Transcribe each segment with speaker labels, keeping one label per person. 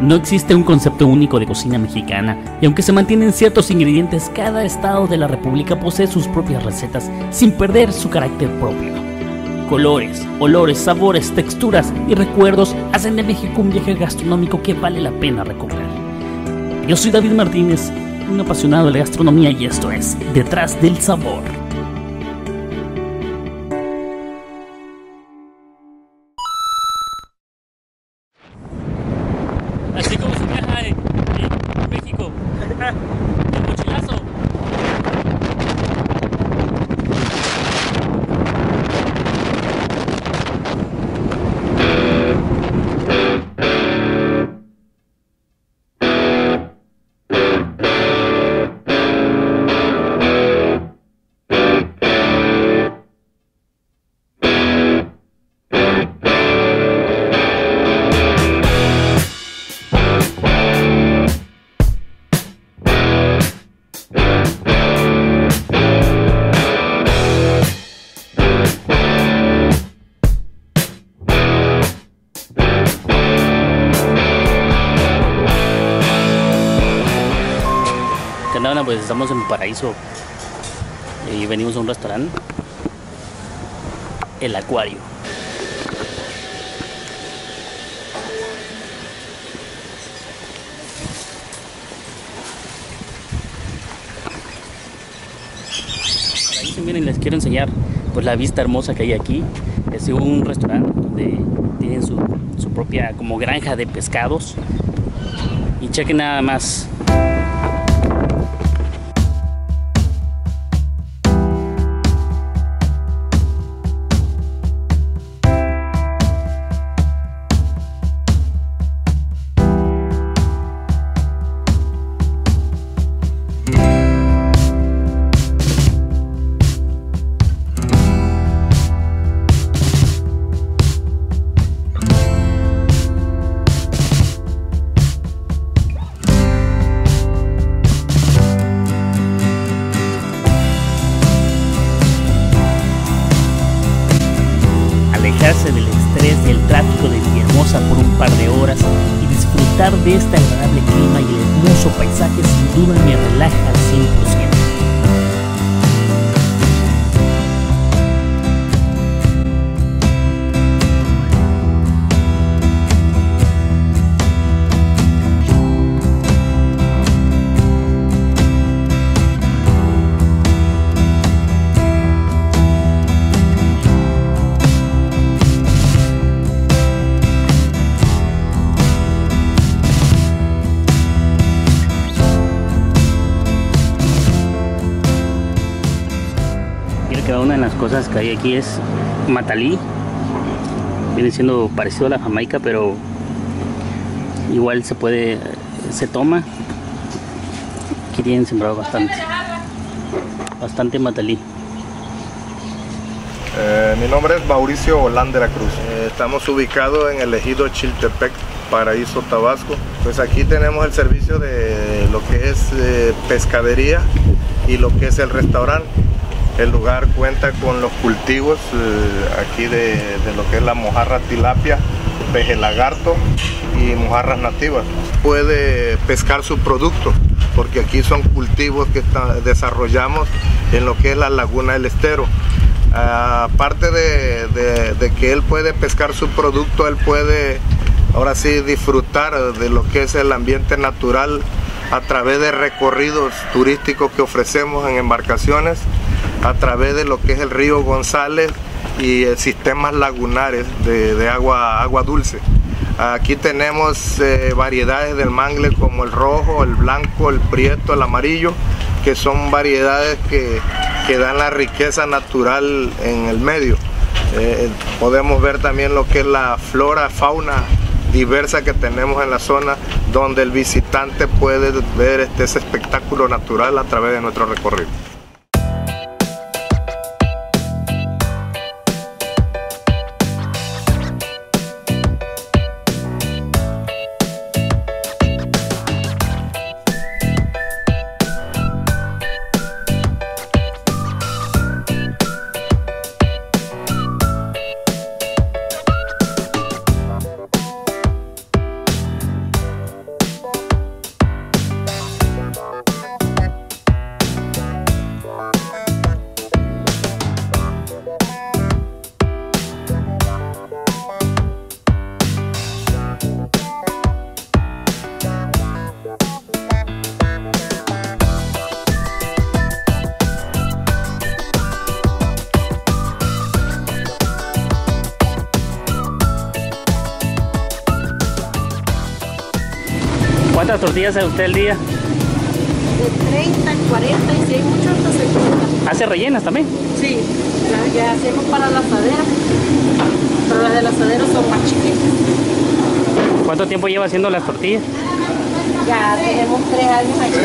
Speaker 1: No existe un concepto único de cocina mexicana y aunque se mantienen ciertos ingredientes, cada estado de la República posee sus propias recetas sin perder su carácter propio. Colores, olores, sabores, texturas y recuerdos hacen de México un viaje gastronómico que vale la pena recorrer. Yo soy David Martínez, un apasionado de la gastronomía y esto es Detrás del Sabor. Estamos en Paraíso y venimos a un restaurante, El Acuario. Paraíso, miren, les quiero enseñar pues la vista hermosa que hay aquí. Es un restaurante donde tienen su, su propia como granja de pescados. Y chequen nada más de horas y disfrutar de este agradable clima y el hermoso paisaje sin duda me relaja al 100%. Una de las cosas que hay aquí es matalí. Viene siendo parecido a la jamaica, pero igual se puede, se toma. Aquí tienen sembrado bastante, bastante matalí.
Speaker 2: Eh, mi nombre es Mauricio Holandera Cruz. Eh, estamos ubicados en el ejido Chiltepec, Paraíso, Tabasco. Pues aquí tenemos el servicio de lo que es eh, pescadería y lo que es el restaurante. El lugar cuenta con los cultivos eh, aquí de, lo que es la mojarra tilapia, peje lagarto y mojarras nativas. Puede pescar su producto porque aquí son cultivos que desarrollamos en lo que es la laguna del estero. Aparte de que él puede pescar su producto, él puede ahora sí disfrutar de lo que es el ambiente natural a través de recorridos turísticos que ofrecemos en embarcaciones, a través de lo que es el río González y sistemas lagunares de, de agua, agua dulce. Aquí tenemos eh, variedades del mangle como el rojo, el blanco, el prieto, el amarillo, que son variedades que, que dan la riqueza natural en el medio. Eh, podemos ver también lo que es la flora, fauna diversa que tenemos en la zona, donde el visitante puede ver este, ese espectáculo natural a través de nuestro recorrido.
Speaker 1: ¿Cuántas tortillas hace usted al día?
Speaker 3: De 30, 40 y si hay mucho hasta 50.
Speaker 1: ¿Hace rellenas también?
Speaker 3: Sí, las que hacemos para la asadera, pero las de la asadera son más chiquitas.
Speaker 1: ¿Cuánto tiempo lleva haciendo las tortillas?
Speaker 3: Ya tenemos tres años aquí.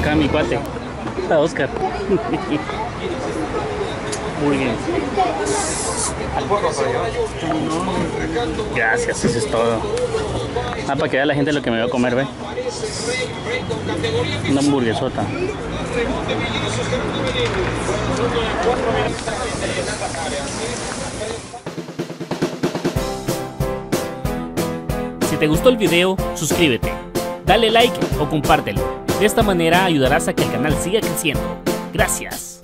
Speaker 1: Acá mi cuate. A Oscar. Muy bien. Gracias, eso es todo. Ah, para que vea la gente lo que me voy a comer, ve. Una hamburguesota. Si te gustó el video, suscríbete, dale like o compártelo. De esta manera ayudarás a que el canal siga creciendo. Gracias.